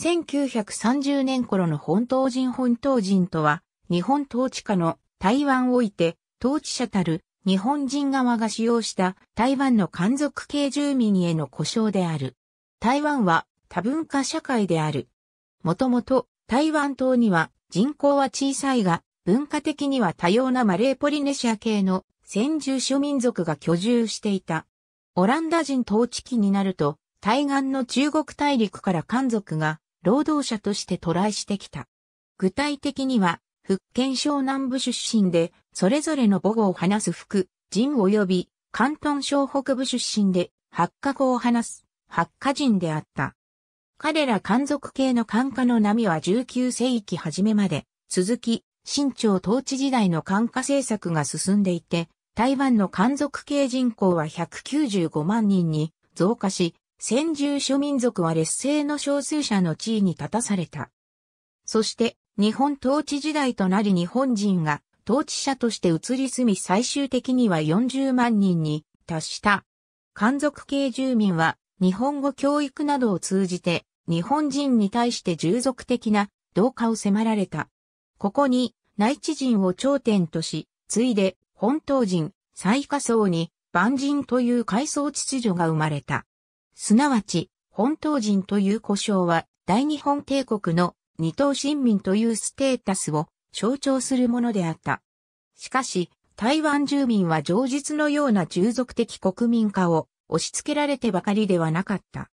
1930年頃の本島人本島人とは、日本統治下の台湾おいて、統治者たる日本人側が使用した台湾の漢族系住民への故障である。台湾は多文化社会である。もともと台湾島には人口は小さいが文化的には多様なマレーポリネシア系の先住諸民族が居住していた。オランダ人統治期になると対岸の中国大陸から漢族が労働者として渡来してきた。具体的には福建省南部出身でそれぞれの母語を話す福、人及び関東省北部出身で八カ語を話す八カ人であった。彼ら漢族系の漢化の波は19世紀初めまで続き、清朝統治時代の漢化政策が進んでいて、台湾の漢族系人口は195万人に増加し、先住諸民族は劣勢の少数者の地位に立たされた。そして、日本統治時代となり日本人が統治者として移り住み最終的には40万人に達した。漢族系住民は日本語教育などを通じて日本人に対して従属的な同化を迫られた。ここに内地人を頂点とし、ついで本島人、最下層に万人という階層秩序が生まれた。すなわち、本島人という故障は大日本帝国の二等新民というステータスを象徴するものであった。しかし、台湾住民は上実のような従属的国民化を押し付けられてばかりではなかった。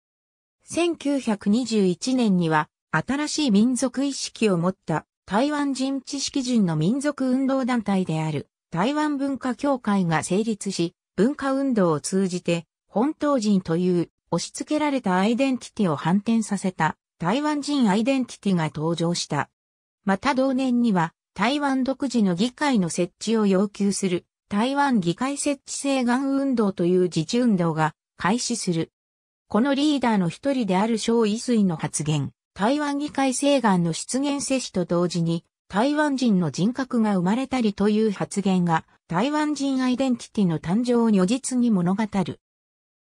1921年には新しい民族意識を持った台湾人知識人の民族運動団体である台湾文化協会が成立し、文化運動を通じて本島人という押し付けられたアイデンティティを反転させた台湾人アイデンティティが登場した。また同年には台湾独自の議会の設置を要求する台湾議会設置請願運動という自治運動が開始する。このリーダーの一人である小医水の発言、台湾議会請願の出現接種と同時に、台湾人の人格が生まれたりという発言が、台湾人アイデンティティの誕生を如実に物語る。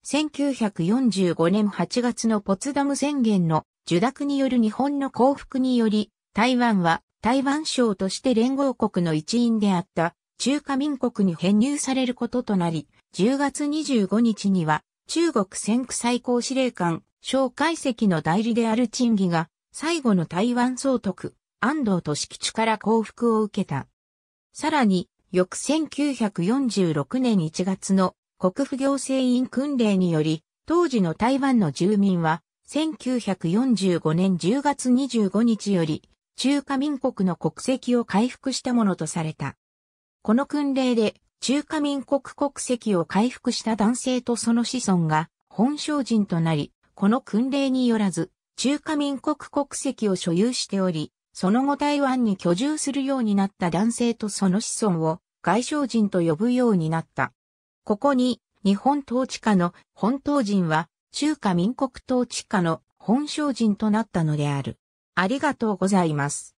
1945年8月のポツダム宣言の受諾による日本の降伏により、台湾は台湾省として連合国の一員であった中華民国に編入されることとなり、10月25日には中国先駆最高司令官、蒋介石の代理である陳義が、最後の台湾総督、安藤都敷地から降伏を受けた。さらに、翌1946年1月の国府行政院訓令により、当時の台湾の住民は、1945年10月25日より、中華民国の国籍を回復したものとされた。この訓令で中華民国国籍を回復した男性とその子孫が本省人となり、この訓令によらず、中華民国国籍を所有しており、その後台湾に居住するようになった男性とその子孫を外省人と呼ぶようになった。ここに日本統治下の本島人は中華民国統治下の本省人となったのである。ありがとうございます。